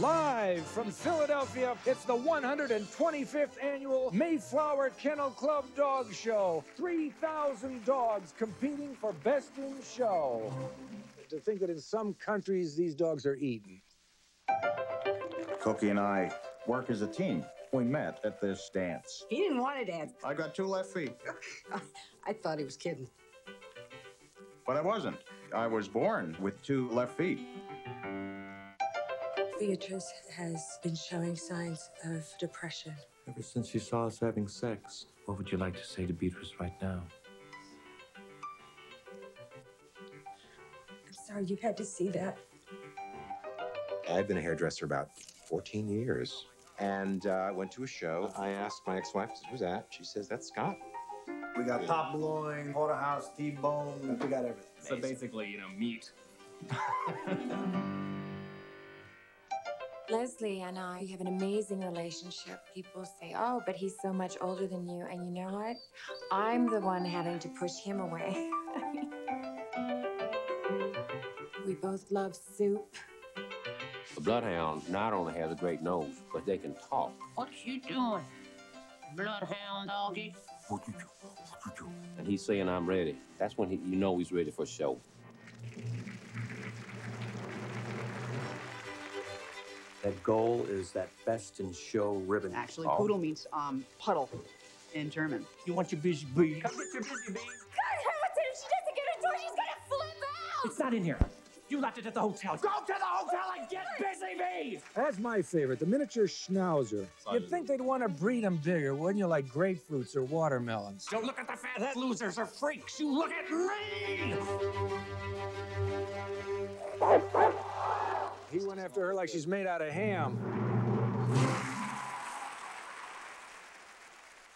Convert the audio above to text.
Live from Philadelphia, it's the 125th annual Mayflower Kennel Club Dog Show. 3,000 dogs competing for Best in Show. To think that in some countries these dogs are eaten. Cookie and I work as a team. We met at this dance. He didn't want to dance. I got two left feet, I thought he was kidding. but I wasn't. I was born with two left feet. Beatrice has been showing signs of depression. Ever since you saw us having sex, what would you like to say to Beatrice right now? I'm sorry you had to see that. I've been a hairdresser about 14 years. And uh, I went to a show. I asked my ex-wife, who's that? She says, that's Scott. We got top loin, porterhouse, T-bone. We got everything. So basically, you know, meat. Leslie and I have an amazing relationship. People say, oh, but he's so much older than you. And you know what? I'm the one having to push him away. we both love soup. The bloodhound not only has a great nose, but they can talk. What you doing, bloodhound doggy? And he's saying, I'm ready. That's when he, you know he's ready for show. That goal is that best in show ribbon. Actually, Oh. poodle means um, puddle in German. You want your busy bee? Come with your busy bee. God, if she doesn't get a toy, she's gonna flip out! It's not in here. You left it at the hotel. Go to the hotel and get busy bee! That's my favorite, the miniature schnauzer. You'd think they'd want to breed them bigger, wouldn't you, like grapefruits or watermelons? Don't look at the fat losers or freaks. You look at me! He went after her like she's made out of ham.